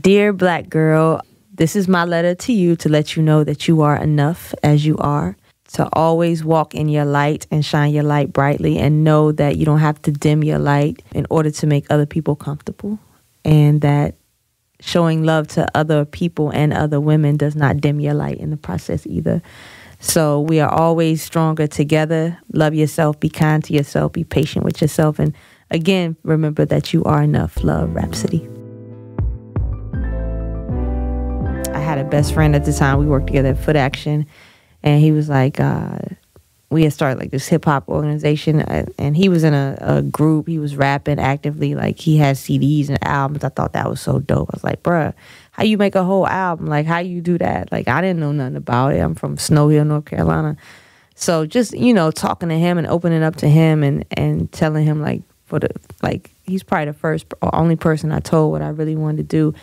Dear black girl, this is my letter to you to let you know that you are enough as you are. To always walk in your light and shine your light brightly, and know that you don't have to dim your light in order to make other people comfortable. And that showing love to other people and other women does not dim your light in the process either. So we are always stronger together. Love yourself, be kind to yourself, be patient with yourself. And again, remember that you are enough. Love, Rapsody. Best friend at the time. We worked together at Foot Action. And he was like, uh, we had started like this hip hop organization, uh, and he was in a, a, group. He was rapping actively, like he had CDs and albums. I thought that was so dope. I was like, bruh, how you make a whole album? Like, how you do that? Like, I didn't know nothing about it. I'm from Snow Hill, North Carolina. So just you know, talking to him and opening up to him and and telling him like for the like he's probably the first or only person I told what I really wanted to do.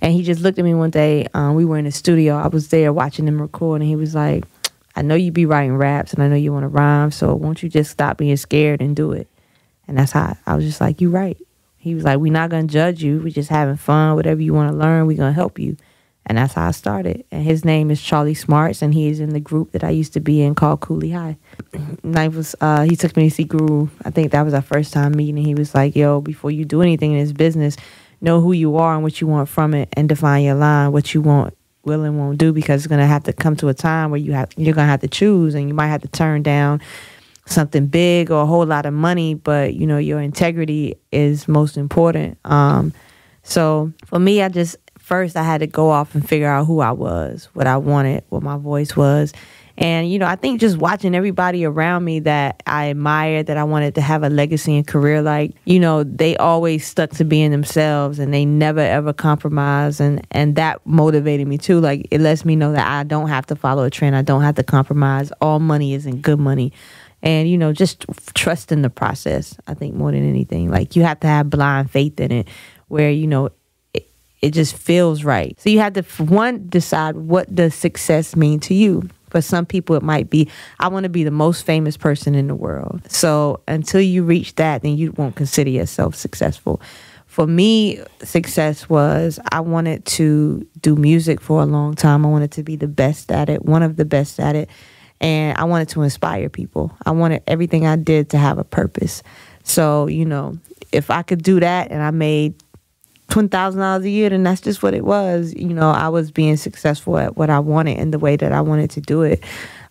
And he just looked at me one day. Um, we were in the studio. I was there watching him record, and he was like, I know you be writing raps and I know you want to rhyme, so won't you just stop being scared and do it? And that's how I was just like, you right. He was like, we're not going to judge you. We're just having fun. Whatever you want to learn, we're going to help you. And that's how I started. And his name is Charlie Smarts, and he is in the group that I used to be in called Cooley High. I was, uh, he took me to see Guru. I think that was our first time meeting. He was like, yo, before you do anything in this business, know who you are and what you want from it and define your line, what you want will and won't do because it's going to have to come to a time where you have you're going to have to choose and you might have to turn down something big or a whole lot of money but you know your integrity is most important. Um, so for me i just first i had to go off and figure out who i was what i wanted what my voice was and, you know, I think just watching everybody around me that I admired, that I wanted to have a legacy and career like, you know, they always stuck to being themselves and they never ever compromise. And, and that motivated me too. Like, it lets me know that I don't have to follow a trend, I don't have to compromise. All money isn't good money. And, you know, just trust in the process, I think, more than anything. Like, you have to have blind faith in it where, you know, it just feels right. So you have to one decide what does success mean to you. For some people, it might be, I want to be the most famous person in the world. So until you reach that, then you won't consider yourself successful. For me, success was I wanted to do music for a long time. I wanted to be the best at it, one of the best at it. And I wanted to inspire people. I wanted everything I did to have a purpose. So, you know, if I could do that and I made twenty thousand dollars a year, and that's just what it was. You know, I was being successful at what I wanted in the way that I wanted to do it.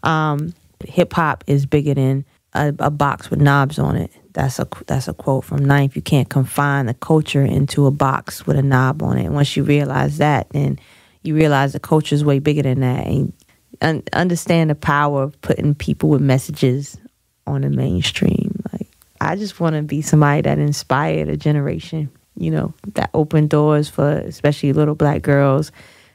Um, Hip hop is bigger than a, a, box with knobs on it. That's a that's a quote from Ninth. You can't confine the culture into a box with a knob on it. And once you realize that, then you realize the culture is way bigger than that, and un- understand the power of putting people with messages on the mainstream. Like I just want to be somebody that inspired a generation you know, that opened doors for especially little black girls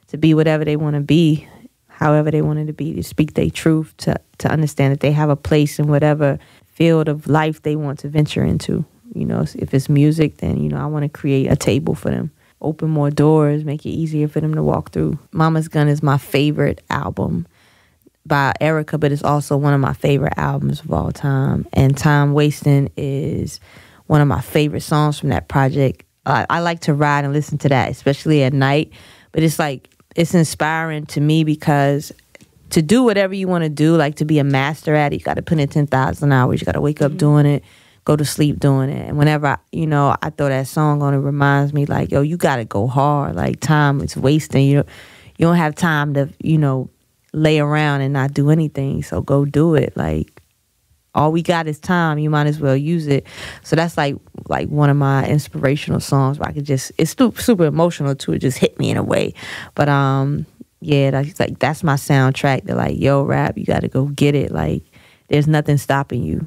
to be whatever they want to be, however they wanted to be, to speak their truth, to, to understand that they have a place in whatever field of life they want to venture into. You know, if it's music, then, you know, I want to create a table for them, open more doors, make it easier for them to walk through. Mama's Gun is my favorite album by Erykah, but it's also one of my favorite albums of all time. And Time Wasting is one of my favorite songs from that project. Uh, I like to ride and listen to that, especially at night. But it's like it's inspiring to me because to do whatever you want to do, like to be a master at it, you got to put in ten thousand hours. You got to wake up mm-hmm. doing it, go to sleep doing it. And whenever I, you know I throw that song on, it reminds me like, yo, you got to go hard. Like time is wasting. You you don't have time to you know lay around and not do anything. So go do it. Like all we got is time. You might as well use it. So that's like like one of my inspirational songs where I could just it's super emotional too. It just hit me in a way. But um yeah, that's like that's my soundtrack. They're like, yo, rap, you got to go get it. Like there's nothing stopping you.